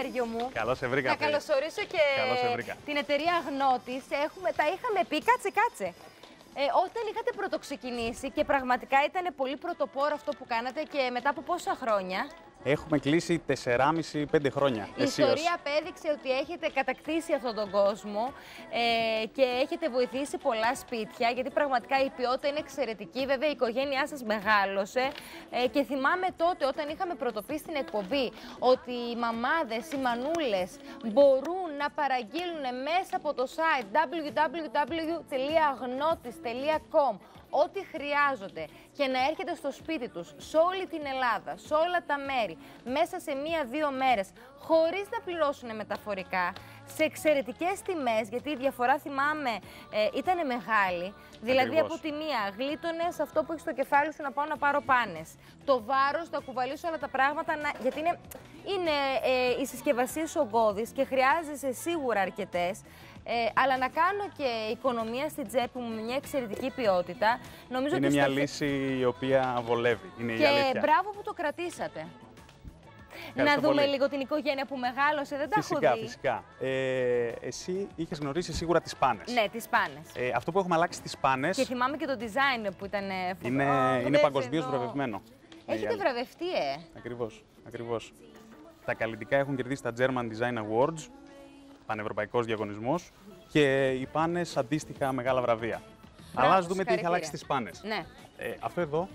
Σέργιο μου. Καλώς σε βρήκα. Να Θεία. καλωσορίσω και Καλώς σε βρήκα. την εταιρεία Αγνώτης. Έχουμε, τα είχαμε πει, κάτσε, κάτσε. Ε, όταν είχατε πρωτοξεκινήσει και πραγματικά ήταν πολύ πρωτοπόρο αυτό που κάνατε και μετά από πόσα χρόνια; Έχουμε κλείσει 4,5-5 χρόνια. Η ιστορία απέδειξε ότι έχετε κατακτήσει αυτόν τον κόσμο ε, και έχετε βοηθήσει πολλά σπίτια, γιατί πραγματικά η ποιότητα είναι εξαιρετική. Βέβαια, η οικογένειά σας μεγάλωσε ε, και θυμάμαι τότε όταν είχαμε πρωτοποιήσει στην εκπομπή ότι οι μαμάδες, οι μανούλες μπορούν να παραγγείλουν μέσα από το site www.agnotis.com ό,τι χρειάζονται και να έρχεται στο σπίτι τους, σε όλη την Ελλάδα, σε όλα τα μέρη, μέσα σε μία-δύο μέρες, χωρίς να πληρώσουν μεταφορικά, σε εξαιρετικές τιμές, γιατί η διαφορά θυμάμαι ε, ήταν μεγάλη. Δηλαδή Ακριβώς. από τη μία γλίτωνες αυτό που έχεις στο κεφάλι σου να πάω να πάρω πάνες. Το βάρος, να κουβαλήσω όλα τα πράγματα, να... γιατί είναι, είναι ε, οι συσκευασίες ογκώδεις και χρειάζεσαι σίγουρα αρκετές. Ε, αλλά να κάνω και οικονομία στην τσέπη μου με μια εξαιρετική ποιότητα. Νομίζω Είναι ότι μια στο- λύση η οποία βολεύει. Είναι η Και αλήθεια. μπράβο που το κρατήσατε. Να Ευχαριστώ δούμε πολύ. λίγο την οικογένεια που μεγάλωσε, δεν τα Φυσικά, έχω δει. φυσικά. Ε, εσύ είχες γνωρίσει σίγουρα τις πάνες. Ναι, τις πάνες. Ε, αυτό που έχουμε αλλάξει στι πάνες Και θυμάμαι και το design που ήταν ε, φοβερό. είναι, Α, είναι δες παγκοσμίως εδώ. βραβευμένο. Έχετε βραβευτεί, ε. Ακριβώς. Ακριβώς. Τα καλλιτικά έχουν κερδίσει τα German Design Awards, πανευρωπαϊκός διαγωνισμός, και οι πάνες αντίστοιχα μεγάλα βραβεία. Αλλά ας δούμε τι έχει αλλάξει στις πάνες. Ναι. Ε, αυτό εδώ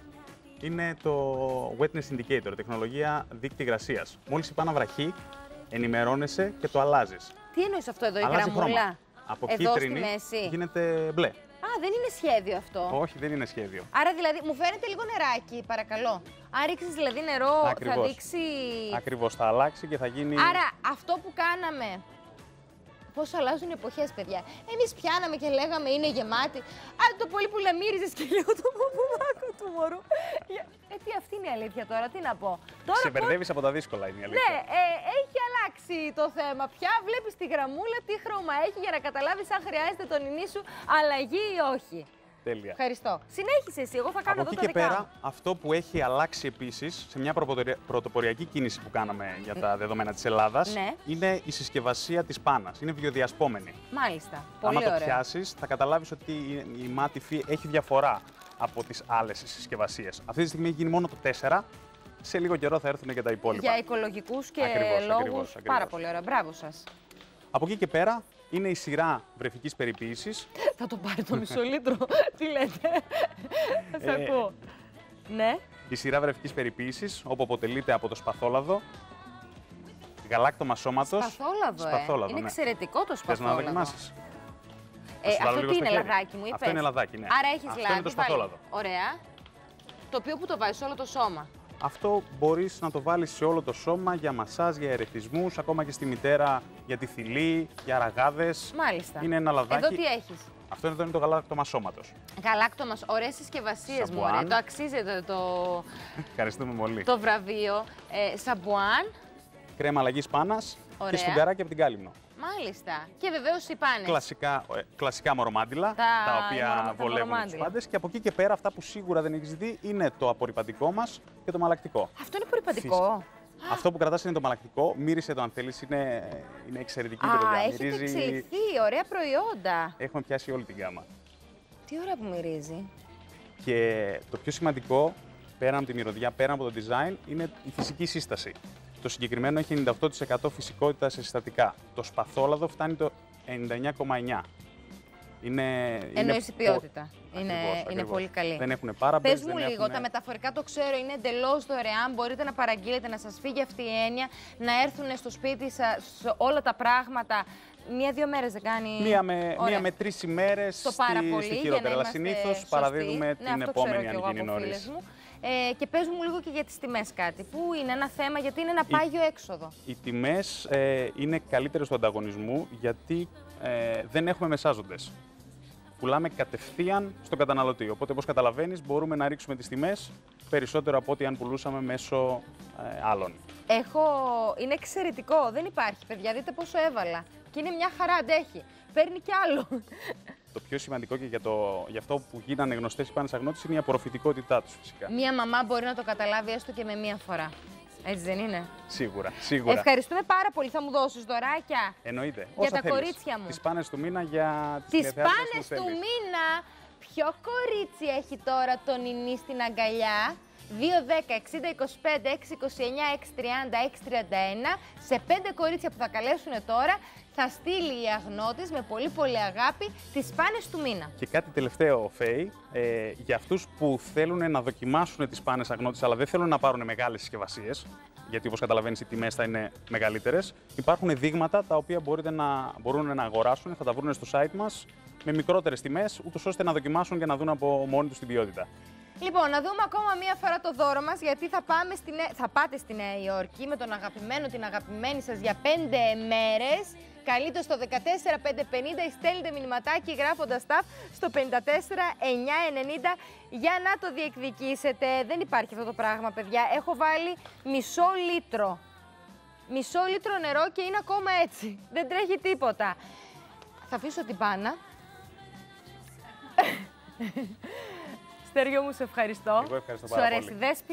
είναι το Wetness Indicator, τεχνολογία δείκτη υγρασίας. Μόλις η πάνα βραχεί, ενημερώνεσαι και το αλλάζεις. Τι εννοείς αυτό εδώ, η Αλλάζει γραμμούλα; χρώμα. Από εδώ κίτρινη στη μέση. γίνεται μπλε. Α, δεν είναι σχέδιο αυτό. Όχι, δεν είναι σχέδιο. Άρα δηλαδή, μου φαίνεται λίγο νεράκι, παρακαλώ. Αν ρίξεις δηλαδή νερό, θα Ακριβώς. δείξει. Ακριβώς, θα αλλάξει και θα γίνει... Άρα αυτό που κάναμε. Πώς αλλάζουν οι εποχές, παιδιά. Εμείς πιάναμε και λέγαμε είναι γεμάτη. Αν το πολύ που λαμύριζε και λίγο το παπουδάκο του μωρού. Για- Ε, τι αυτή είναι η αλήθεια τώρα, τι να πω. Τώρα Σε πώς- μπερδεύεις από τα δύσκολα είναι η αλήθεια. Ναι, ε, έχει αλλάξει το θέμα πια. Βλέπεις τη γραμμούλα, τι χρώμα έχει για να καταλάβεις αν χρειάζεται τον νηνί σου αλλαγή ή όχι. Τέλεια. Ευχαριστώ. Συνέχισε εσύ, εγώ θα κάνω Από εδώ εκεί τα και δικά πέρα, μου. αυτό που έχει αλλάξει επίσης σε μια προποτορια- πρωτοποριακή κίνηση που κάναμε για τα δεδομένα της Ελλάδας Ναι. είναι η συσκευασία της πάνας. Είναι βιοδιασπόμενη. Μάλιστα. Πολύ Άμα το ωραία. πιάσεις, θα καταλάβεις ότι η, η μάτι φύ έχει διαφορά από τις άλλες συσκευασίες. Αυτή τη στιγμή έχει γίνει μόνο το 4. Σε λίγο καιρό θα έρθουν και τα υπόλοιπα. Για οικολογικούς και Ακριβώς, λόγους. ακριβώς, ακριβώς. Πάρα πολύ ωραία. Μπράβο σας. Από εκεί και πέρα είναι η σειρά βρεφικής περιποίησης. Θα το πάρει το μισό λίτρο. Τι λέτε; Θα σε Ε, ακούω. Ναι. Η σειρά βρεφικής περιποίησης, όπου αποτελείται από το σπαθόλαδο, γαλάκτομα σώματος. Σπαθόλαδο, ε. Σπαθόλαδο, είναι ναι. εξαιρετικό το Θες σπαθόλαδο. να το δοκιμάσεις; Ε, σου βάλω αυτό λίγο τι στο είναι, χέρι. λαδάκι μου, είπες; Αυτό είναι λαδάκι, ναι. Άρα έχεις Αυτό λάδι. είναι το βάλει. σπαθόλαδο. Ωραία. Το οποίο που το βάζεις όλο το σώμα. Αυτό μπορείς να το βάλεις σε όλο το σώμα για μασάζ, για ερεθισμούς, ακόμα και στη μητέρα για τη θηλή, για ραγάδες. Μάλιστα. Είναι ένα λαδάκι. Εδώ τι έχεις; Αυτό εδώ είναι το γαλάκτωμα σώματος. Γαλάκτωμα, ωραίες συσκευασίες μου. Σαμπουάν. Ωραία. Το αξίζετε το, Ευχαριστούμε πολύ. το βραβείο. Ε, σαμπουάν. Κρέμα αλλαγής πάνας Ωραία. και σφουγγαράκι από την Κάλυμνο. Μάλιστα. Και βεβαίως οι πάνες. Κλασικά, ε, κλασικά μορομάντιλα, Τα- τα, οι οποία μορομα- τα βολεύουν τους μορομάντιλα. πάντες. Και από εκεί και πέρα, αυτά που σίγουρα δεν έχεις δει είναι το απορριπαντικό μας και το μαλακτικό. Αυτό είναι απορριπαντικό. Αυτό που κρατάς είναι το μαλακτικό. Μύρισε το αν θέλεις, είναι, είναι εξαιρετική Α, παιδιά. έχετε εξελιχθεί. Ωραία προϊόντα. Έχουμε πιάσει όλη την γάμα. Τι ωραία που μυρίζει; Και το πιο σημαντικό, πέρα από τη μυρωδιά, πέρα από το design, είναι η φυσική σύσταση. Το συγκεκριμένο έχει 98% φυσικότητα σε συστατικά. Το σπαθόλαδο φτάνει το 99,9. Είναι, Εννοείς η πο- ποιότητα. Είναι- Ακριβώς, είναι ακριβώς. πολύ καλή. Δεν έχουν πάρα Πες μου λίγο, τα μεταφορικά το ξέρω, είναι εντελώς δωρεάν. Μπορείτε να παραγγείλετε, να σας φύγει αυτή η έννοια, να έρθουν στο σπίτι σα όλα τα πράγματα. Μία-δύο μέρες δεν κάνει. Μία με, Ωραία. μία με τρεις ημέρες Στο στη, πάρα πολύ, στη για να χειρότερα. Αλλά είμαστε συνήθως σωστοί. παραδίδουμε Ναι, την αυτό επόμενη ξέρω κι εγώ αν γίνει από νωρίς. φίλες μου. Ε, και πες μου λίγο και για τις τιμές κάτι, που είναι ένα θέμα, γιατί είναι ένα πάγιο έξοδο. Οι τιμές ε, είναι καλύτερες του ανταγωνισμού γιατί ε, δεν έχουμε μεσάζοντες. Πουλάμε κατευθείαν στον καταναλωτή. Οπότε, όπως καταλαβαίνεις, μπορούμε να ρίξουμε τις τιμές περισσότερο από ό,τι αν πουλούσαμε μέσω ε, άλλων. Έχω... Είναι εξαιρετικό, δεν υπάρχει παιδιά, δείτε πόσο έβαλα. Και είναι μια χαρά, αντέχει. Παίρνει κι άλλο. Το πιο σημαντικό και για, το, για αυτό που γίνανε γνωστές οι πάνες αγνώτες είναι η απορροφητικότητά τους φυσικά. Μία μαμά μπορεί να το καταλάβει έστω και με μία φορά. Έτσι δεν είναι; Σίγουρα, σίγουρα. Ευχαριστούμε πάρα πολύ. Θα μου δώσεις δωράκια. Εννοείται. Για Όσα τα θέλεις. κορίτσια μου. Τις πάνες του μήνα για τις Τις τηλεθεάσεις πάνες που του θέλεις. μήνα. Ποιο κορίτσι έχει τώρα τον Ινή στην αγκαλιά; 2, 10, 60, 25, 6, 29, 6, 30, 6, 31. Σε πέντε κορίτσια που θα καλέσουν τώρα θα στείλει η αγνώτης με πολύ πολύ αγάπη τις πάνες του μήνα. Και κάτι τελευταίο, Φέη, ε, για αυτούς που θέλουν να δοκιμάσουν τις πάνες αγνώτης, αλλά δεν θέλουν να πάρουν μεγάλες συσκευασίες, γιατί όπως καταλαβαίνεις οι τιμές θα είναι μεγαλύτερες, υπάρχουν δείγματα τα οποία μπορείτε να, μπορούν να αγοράσουν, θα τα βρουν στο site μας, με μικρότερες τιμές, ούτως ώστε να δοκιμάσουν και να δουν από μόνοι τους την ποιότητα. Λοιπόν, να δούμε ακόμα μία φορά το δώρο μας, γιατί θα, πάμε στη Νέ- θα πάτε στη Νέα Υόρκη με τον αγαπημένο, την αγαπημένη σας για πέντε μέρες. Καλείτε στο 14550 ή στέλνετε μηνυματάκι γράφοντας τα στο 54990 για να το διεκδικήσετε. Δεν υπάρχει αυτό το πράγμα, παιδιά. Έχω βάλει μισό λίτρο. Μισό λίτρο νερό και είναι ακόμα έτσι. Δεν τρέχει τίποτα. Θα αφήσω την πάνα. Στέργιο μου, σε ευχαριστώ. Εγώ ευχαριστώ Σου πάρα αρέσει, πολύ. Δέσποινα.